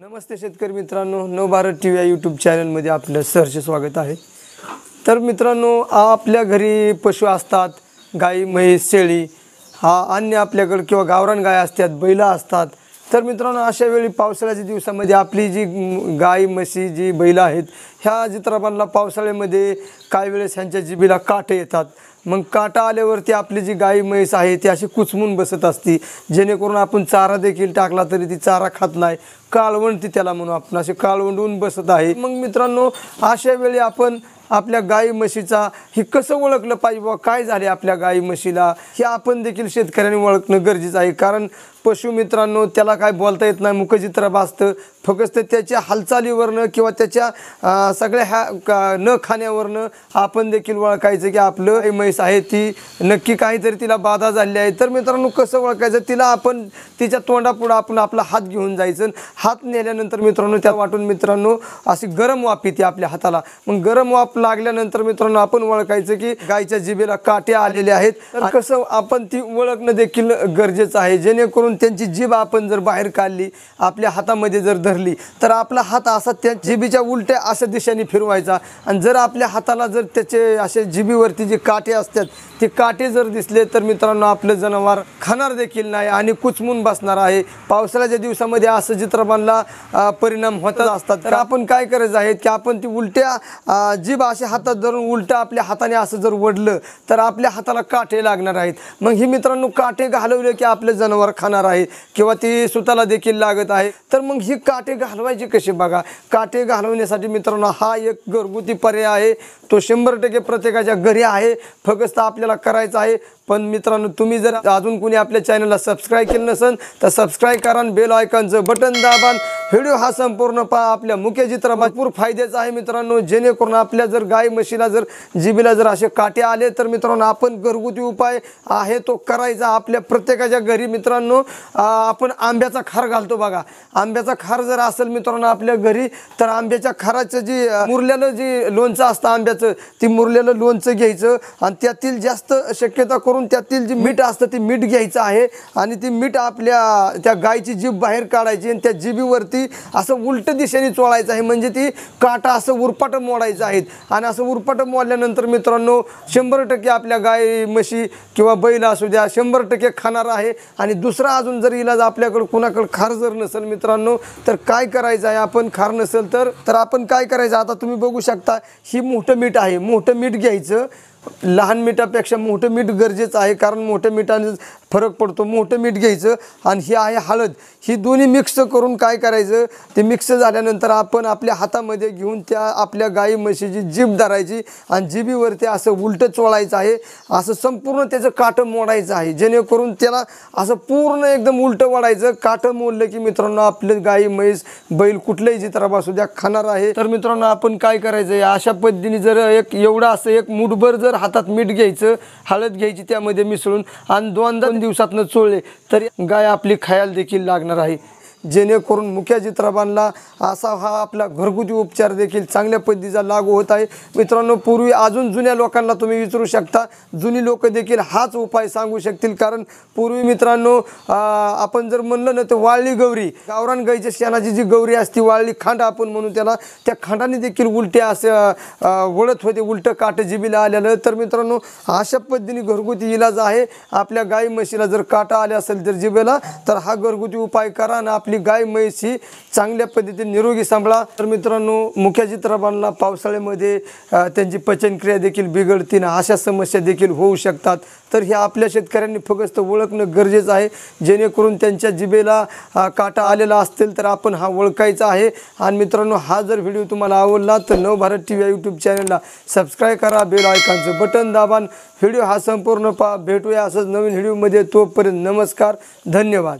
नमस्ते शेतकरी मित्रांनो Nav Bharat T V या यूट्यूब चॅनलमध्ये आपलं सहर्ष स्वागत आहे. तर मित्रांनो आपल्या घरी पशु असतात गाई म्हैस शेळी हा अन्य आपल्याकडं किंवा गावरान गाय असतात बैला असतात. तर मित्रांनो अशा वेळी पावसाळ्याच्या दिवसामध्ये आपली जी म, गाई म्हशी जी बैलं आहेत ह्या चित्रपणाला पावसाळ्यामध्ये काही वेळेस ह्यांच्या जिबीला काटे येतात. मग काटा आल्यावरती आपली जी गाई म्हैस आहे ती अशी कुचमून बसत असती. जेणेकरून आपण चारा देखील टाकला तरी ती चारा खात नाही. काळवंटी त्याला म्हणू आपण. असे काळवंडून बसत आहे. मग मित्रांनो अशा वेळी आपण आपल्या गाई म्हशीचा हे कसं ओळखलं पाहिजे बुवा? काय झाले आपल्या गाई म्हशीला? हे आपण देखील शेतकऱ्यांनी ओळखणं गरजेचं आहे. कारण पशु मित्रांनो त्याला काय बोलता येत नाही. मुखचित्र भासतं. फक्त त्याच्या हालचालीवरनं किंवा त्याच्या सगळ्या ह्या का- न खाण्यावरनं आपण देखील ओळखायचं की आपलं म्हैस म्हैस आहे ती नक्की काहीतरी तिला बाधा झाली आहे. तर मित्रांनो कसं ओळखायचं? तिला आपण तिच्या तोंडापुढं आपण आपला हात घेऊन जायचं. हात नेल्यानंतर मित्रांनो त्या वाटून मित्रांनो अशी गरम वाफ येते आपल्या हाताला. मग गरम वाफ लागल्यानंतर मित्रांनो आपण ओळखायचं की गायच्या जिभेला काटे आलेले आहेत. तर कसं आपण ती ओळखणं देखील गरजेचं आहे. जेणेकरून त्यांची जीभ आपण जर बाहेर काढली आपल्या हातामध्ये जर धरली तर आपला हात असा त्या जिभीच्या उलट्या अशा दिशेने फिरवायचा. आणि जर आपल्या हाताला जर त्याचे असे जिभीवरती जे काटे असतात ते काटे जर दिसले तर मित्रांनो आपलं जनावर खाणार देखील नाही आणि कुचमून बसणार आहे. पावसाळ्याच्या दिवसामध्ये असं चित्रपणाला परिणाम होतच असतात. तर आपण काय करायचं आहे की आपण ती उलट्या जीभ अशा हातात धरून उलट्या आपल्या हाताने असं जर वडलं तर आपल्या हाताला काटे लागणार आहेत. मग ही मित्रांनो काटे घालवले की आपलं जनावर खाणार आहे किंवा ती सुताला देखील लागत आहे. तर मग ही काटे घालवायची कशी बघा? काटे घालवण्यासाठी मित्रांनो हा एक घरगुती पर्याय आहे. तो शंभर टक्के प्रत्येकाच्या घरी आहे. फक्त आपल्याला करायचं आहे. पण मित्रांनो तुम्ही जर अजून कोणी आपल्या चॅनलला सबस्क्राईब केलं नसेल तर सबस्क्राईब करा बेल आयकॉनचं बटन दाबान व्हिडिओ हा संपूर्ण पहा. आपल्या मुख्य चित्र भरपूर फायद्याचा आहे मित्रांनो. जेणेकरून आपल्या जर गाय म्हशीला जर जिबीला जर असे काटे आले तर मित्रांनो आपण घरगुती उपाय आहे तो करायचा आपल्या प्रत्येकाच्या घरी मित्रांनो. आपण आंब्याचा खार घालतो बघा. आंब्याचा खार जर असेल मित्रांनो आपल्या घरी तर आंब्याच्या खाराचं जी मुरलेलं जी लोणचं असतं आंब्याचं ती मुरलेलं लोणचं घ्यायचं आणि त्यातील जास्त शक्यता करून त्यातील जी मीठ असतं ते मीठ घ्यायचं आहे आणि ती मीठ आपल्या त्या गायची जीभ बाहेर काढायची आणि त्या जिभीवरती असं उलट दिशेने चोळायचं आहे. म्हणजे ती काटा असं उरपाट मोडायचं आहेत. आणि असं उरपाट मोडल्यानंतर मित्रांनो शंभर टक्के आपल्या गाय म्हशी किंवा बैल असू द्या शंभर टक्के खाणार आहे. आणि दुसरा अजून जर इलाज आपल्याकडं कुणाकडं खार जर नसेल मित्रांनो तर काय करायचं आहे? आपण खार नसेल तर तर आपण काय करायचं? आता तुम्ही बघू शकता ही मोठं मीठ आहे. मोठं मीठ घ्यायचं. लहान मिठापेक्षा मोठं मीठ गरजेचं आहे. कारण मोठ्या मिठाने फरक पडतो मोठं मीठ घ्यायचं आणि ही आहे हळद. ही दोन्ही मिक्स करून काय करायचं? ते मिक्स झाल्यानंतर आपण आपल्या हातामध्ये घेऊन त्या आपल्या गाई म्हशीची जीभ धरायची आणि जिभीवरती असं उलटं चोळायचं आहे. असं संपूर्ण त्याचं काठं मोडायचं आहे. जेणेकरून त्याला असं पूर्ण एकदम उलटं वाढायचं. काठं मोडलं की मित्रांनो आपले गाई म्हैस बैल कुठल्याही चित्रापासू द्या खाणार आहे. तर मित्रांनो आपण काय करायचं? आहे अशा पद्धतीने जर एक एवढं असं एक मुठभर जर हातात मीठ घ्यायचं हळद घ्यायची त्यामध्ये मिसळून आणि दोनदा दिवसातनं चोळले तर गाय आपली खायला देखील लागणार आहे. जेणेकरून मुख्या चित्रपांना असा हा आपला घरगुती उपचार देखील चांगल्या पद्धतीचा लागू होत आहे. मित्रांनो पूर्वी अजून जुन्या लोकांना तुम्ही विचारू शकता. जुनी लोक देखील हाच उपाय सांगू शकतील कारण पूर्वी मित्रांनो आपण जर म्हणलं ना तर वाळली गौरी गावरान गाईच्या शेणाची जी गौरी असते वाळली खांड आपण म्हणू त्याला त्या खांडाने देखील उलट्या असं वळत होते उलटं काट जिबीला आलेलं. तर मित्रांनो अशा पद्धतीने घरगुती इलाज आहे. आपल्या गाई म्हशीला जर काटा आले असेल तर जिबेला तर हा घरगुती उपाय करा आणि आपली गाय म्हैस ही चांगल्या पद्धतीने निरोगी सांभाळा. तर मित्रांनो मुख्याजी चित्रपांना पावसाळ्यामध्ये त्यांची पचनक्रिया देखील बिघडते ना अशा समस्या देखील होऊ शकतात. तर हे आपल्या शेतकऱ्यांनी फक्त ओळखणं गरजेचं आहे. जेणेकरून त्यांच्या जिभेला काटा आलेला असतील तर आपण हा ओळखायचा आहे. आणि मित्रांनो हा जर व्हिडिओ तुम्हाला आवडला तर Nav Bharat T V YouTube चॅनलला सबस्क्राईब करा. बेल आयकॉनचं बटन दाबान. व्हिडिओ हा संपूर्ण पा भेटूया असंच नवीन व्हिडिओमध्ये. तोपर्यंत नमस्कार. धन्यवाद.